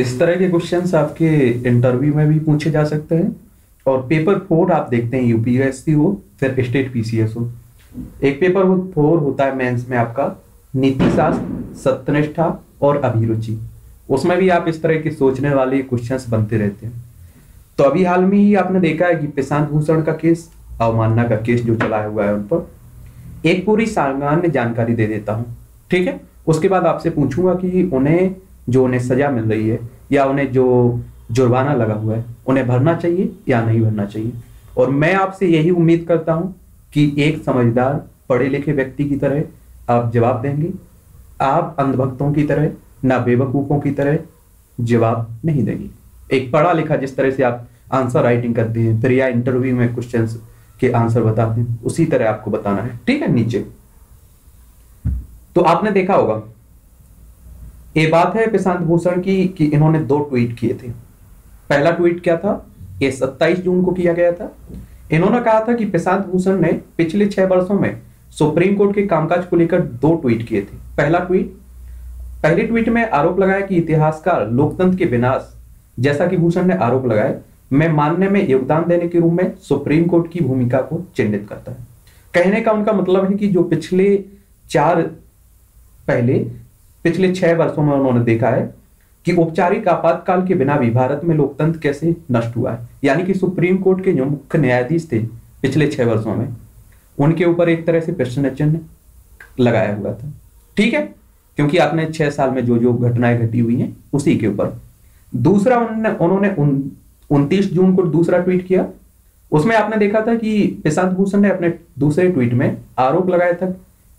इस तरह के क्वेश्चन आपके इंटरव्यू में भी पूछे जा सकते हैं। और पेपर फोर आप देखते हैं यूपीएससी हो, फिर स्टेट पीसीएस हो। एक पेपर फोर होता है मेंस में आपका, नीति शास्त्र, सत्यनिष्ठा और अभिरुचि। उसमें भी आप इस तरह के सोचने वाले क्वेश्चंस बनते रहते हैं। तो अभी हाल में ही आपने देखा है कि प्रशांत भूषण का केस, अवमानना का केस जो चलाया हुआ है उन पर, एक पूरी सामान्य जानकारी दे देता हूँ। ठीक है? उसके बाद आपसे पूछूँगा कि उन्हें जो उन्हें सजा मिल रही है, या उन्हें जो जुर्माना लगा हुआ है, उन्हें भरना चाहिए या नहीं भरना चाहिए। और मैं आपसे यही उम्मीद करता हूँ कि एक समझदार पढ़े लिखे व्यक्ति की तरह आप जवाब देंगे। आप अंधभक्तों की तरह, ना बेवकूफों की तरह जवाब नहीं देंगे। एक पढ़ा लिखा जिस तरह से आप आंसर राइटिंग करते हैं, फिर या इंटरव्यू में क्वेश्चन के आंसर बताते हैं, उसी तरह आपको बताना है। ठीक है, नीचे। तो आपने देखा होगा ये बात है प्रशांत भूषण की, कि इन्होंने दो ट्वीट किए थे। पहला ट्वीट क्या था? ये 27 जून को किया गया था। इन्होंने कहा था कि प्रशांत भूषण ने पिछले छह वर्षों में सुप्रीम कोर्ट के कामकाज को लेकर दो ट्वीट किए थे। पहला ट्वीट पहले ट्वीट में आरोप लगाया कि इतिहासकार लोकतंत्र के विनाश, जैसा कि भूषण ने आरोप लगाया, मैं मानने में योगदान देने के रूप में सुप्रीम कोर्ट की भूमिका को चिन्हित करता है। कहने का उनका मतलब है कि जो पिछले चार, पहले पिछले छह वर्षों में उन्होंने देखा है कि औपचारिक आपातकाल के बिना भी भारत में लोकतंत्र कैसे नष्ट हुआ है। यानी कि सुप्रीम कोर्ट के जो मुख्य न्यायाधीश थे पिछले छह वर्षों में, उनके ऊपर एक तरह से प्रश्न चिन्ह लगाया हुआ था। ठीक है? क्योंकि आपने छह साल में जो जो घटनाएँ घटी हुई हैं, उसी के ऊपर। दूसरा उन्होंने उन्होंने उनतीस जून को दूसरा ट्वीट किया। उसमें आपने देखा था कि प्रशांत भूषण ने अपने दूसरे ट्वीट में आरोप लगाया था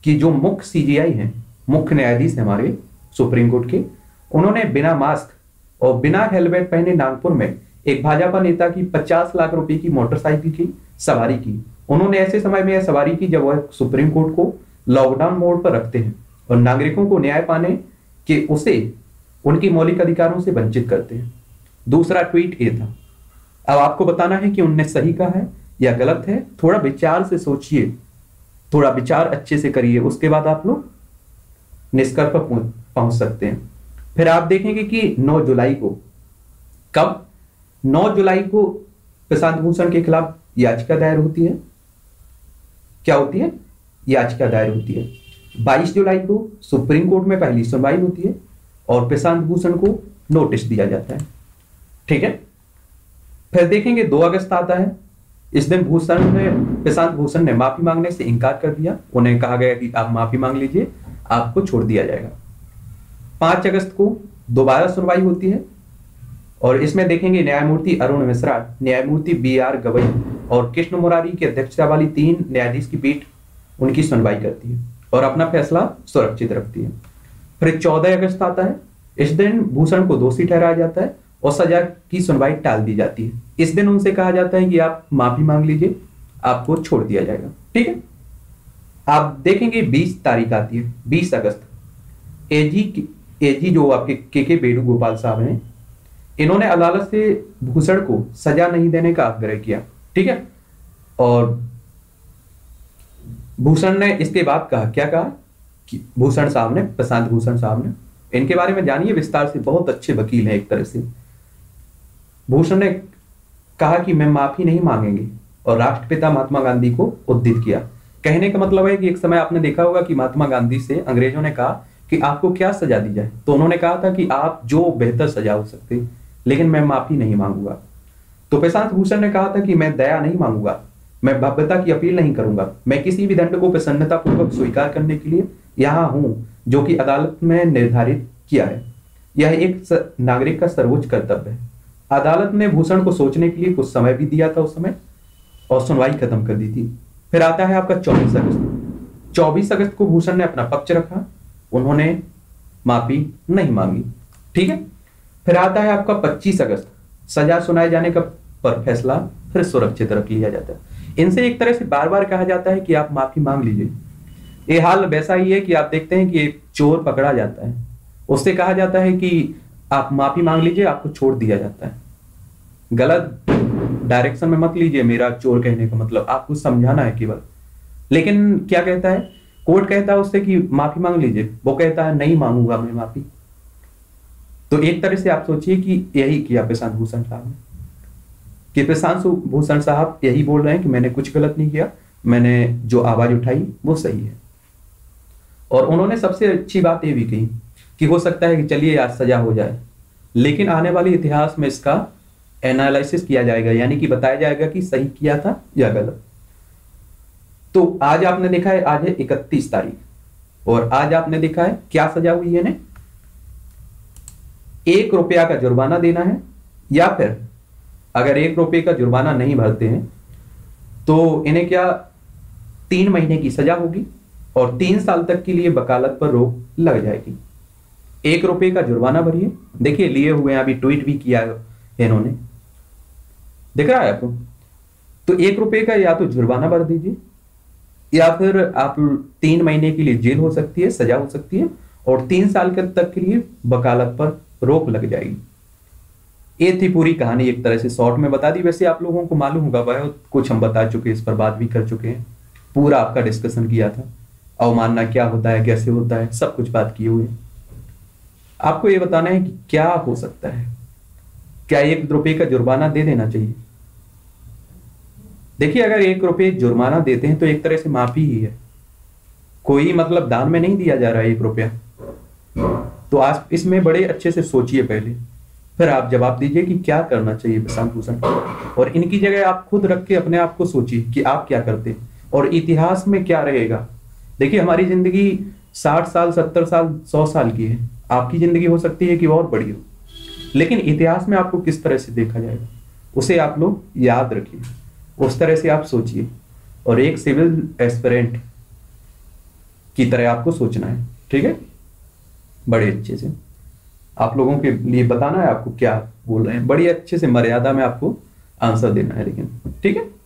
कि जो मुख्य सीजीआई हैं मुख्य न्यायाधीश है हमारे सुप्रीम कोर्ट के। उन्होंने बिना मास्क और बिना हेलमेट पहने नागपुर में एक भाजपा नेता की 50 लाख रुपए की मोटरसाइकिल की सवारी की। उन्होंने ऐसे समय में यह सवारी की जब वह सुप्रीम कोर्ट को लॉकडाउन मोड पर रखते हैं और नागरिकों को न्याय पाने के उसे उनकी मौलिक अधिकारों से वंचित करते हैं। दूसरा ट्वीट ये था, अब आपको बताना है कि उनने सही कहा है या गलत है? थोड़ा विचार से सोचिए, थोड़ा विचार अच्छे से करिए, उसके बाद आप लोग निष्कर्ष पर पहुँच सकते हैं। फिर आप देखेंगे कि 9 जुलाई को कब? 9 जुलाई को प्रशांत भूषण के खिलाफ याचिका दायर होती है। क्या होती है? याचिका दायर होती है। 22 जुलाई को सुप्रीम कोर्ट में पहली सुनवाई होती है और प्रशांत भूषण को नोटिस दिया जाता है। ठीक है? फिर देखेंगे दो अगस्त आता है। इस दिन भूषण ने प्रशांत भूषण ने माफ़ी मांगने से इनकार कर दिया। उन्हें कहा गया कि आप माफ़ी मांग लीजिए। आपको छोड़ दिया जाएगा। पाँच अगस्त को दोबारा सुनवाई होती है और इसमें देखेंगे न्यायमूर्ति अरुण मिश्रा, न्यायमूर्ति बी आर गवई और कृष्ण मुरारी की अध्यक्षता वाली तीन न्यायाधीश की पीठ उनकी सुनवाई करती है और अपना फैसला सुरक्षित रखती है। फिर चौदह अगस्त आता है। इस दिन भूषण को दोषी ठहराया जाता है और सजा की सुनवाई टाल दी जाती है। इस दिन उनसे कहा जाता है कि आप माफ़ी मांग लीजिए, आपको छोड़ दिया जाएगा। ठीक है? आप देखेंगे 20 तारीख आती है 20 अगस्त। एजी एजी जो आपके के के वेणुगोपाल साहब हैं, इन्होंने अदालत से भूषण को सजा नहीं देने का आग्रह किया, ठीक है? और भूषण ने इसके बाद कहा, क्या कहा? कि भूषण साहब ने, प्रशांत भूषण साहब ने, इनके बारे में जानिए, विस्तार से, बहुत अच्छे वकील हैं एक तरह से। भूषण ने कहा कि मैं माफ़ी नहीं मांगेंगे, और राष्ट्रपिता महात्मा गांधी को उद्धित किया। कहने का मतलब है कि एक समय आपने देखा होगा कि महात्मा गांधी से अंग्रेज़ों ने कहा कि आपको क्या सजा दी जाए। तो उन्होंने कहा था कि आप जो बेहतर सजा हो सकते, लेकिन मैं माफ़ी नहीं मांगूँगा। तो प्रशांत भूषण ने कहा था कि मैं दया नहीं मांगूँगा, मैं भव्यता की अपील नहीं करूँगा। मैं किसी भी दंड को प्रसन्नता पूर्वक स्वीकार करने के लिए यहाँ हूँ, जो कि अदालत में निर्धारित किया है। यह एक नागरिक का सर्वोच्च कर्तव्य है। अदालत ने भूषण को सोचने के लिए कुछ समय भी दिया था उस समय, और सुनवाई खत्म कर दी थी। फिर आता है आपका चौबीस अगस्त। चौबीस अगस्त को भूषण ने अपना पक्ष रखा। उन्होंने माफ़ी नहीं मांगी। ठीक है? फिर आता है आपका पच्चीस अगस्त। सजा सुनाए जाने का पर फैसला फिर सुरक्षित रख लिया जाता है। इनसे एक तरह से बार बार कहा जाता है कि आप माफ़ी मांग लीजिए। ये हाल वैसा ही है कि आप देखते हैं कि एक चोर पकड़ा जाता है। उससे कहा जाता है कि आप माफ़ी मांग लीजिए, आपको छोड़ दिया जाता है। गलत डायरेक्शन में मत लीजिए मेरा चोर कहने का मतलब। आपको समझाना है केवल। लेकिन क्या कहता है? कोर्ट कहता है उससे कि माफ़ी मांग लीजिए। वो कहता है, नहीं मांगूँगा मैं माफ़ी। तो एक तरह से आप सोचिए कि यही किया प्रशांत भूषण साहब ने। कि प्रशांत भूषण साहब यही बोल रहे हैं कि मैंने कुछ गलत नहीं किया। मैंने जो आवाज़ उठाई, वो सही है। और उन्होंने सबसे अच्छी बात ये भी कही कि हो सकता है कि चलिए आज सजा हो जाए। लेकिन आने वाले इतिहास में इसका एनालिसिस किया जाएगा, यानी कि बताया जाएगा कि सही किया था या गलत। तो आज आपने देखा है, आज है इकतीस तारीख, और आज आपने देखा है क्या सजा हुई है ने एक रुपया का जुर्माना देना है, या फिर अगर एक रुपये का जुर्माना नहीं भरते हैं तो इन्हें क्या तीन महीने की सजा होगी और तीन साल तक के लिए वकालत पर रोक लग जाएगी। एक रुपये का जुर्माना भरिए। देखिए, लिए हुए अभी ट्वीट भी किया इन्होंने। दिख रहा है आपको? तो एक रुपये का या तो जुर्माना भर दीजिए, या फिर आप तीन महीने के लिए जेल हो सकती है, सजा हो सकती है, और तीन साल के तक के लिए वकालत पर रोक लग जाएगी। ये थी पूरी कहानी एक तरह से शॉर्ट में बता दी। वैसे आप लोगों को मालूम होगा, वह कुछ हम बता चुके इस पर बात भी कर चुके हैं। पूरा आपका डिस्कशन किया था। अवमानना क्या होता है, कैसे होता है, सब कुछ बात किए हुए आपको ये बताना है कि क्या हो सकता है? क्या एक रुपये का जुर्माना दे देना चाहिए? देखिए, अगर एक रुपये जुर्माना देते हैं तो एक तरह से माफ़ी ही है। कोई मतलब दान में नहीं दिया जा रहा है एक रुपया। तो आज इसमें बड़े अच्छे से सोचिए पहले। फिर आप जवाब दीजिए कि क्या करना चाहिए प्रशांत भूषण और इनकी जगह आप खुद रख के अपने आप को सोचिए कि आप क्या करते और इतिहास में क्या रहेगा? देखिए, हमारी ज़िंदगी साठ साल, सत्तर साल, सौ साल की है। आपकी ज़िंदगी हो सकती है कि और बड़ी हो। लेकिन इतिहास में आपको किस तरह से देखा जाएगा? उसे आप लोग याद रखिए। उस तरह से आप सोचिए। और एक सिविल एस्पिरेंट की तरह आपको सोचना है, ठीक है? बड़े अच्छे से। आप लोगों के लिए बताना है आपको क्या बोल रहे हैं। बड़ी अच्छे से मर्यादा में आपको आंसर देना है लेकिन, ठीक है?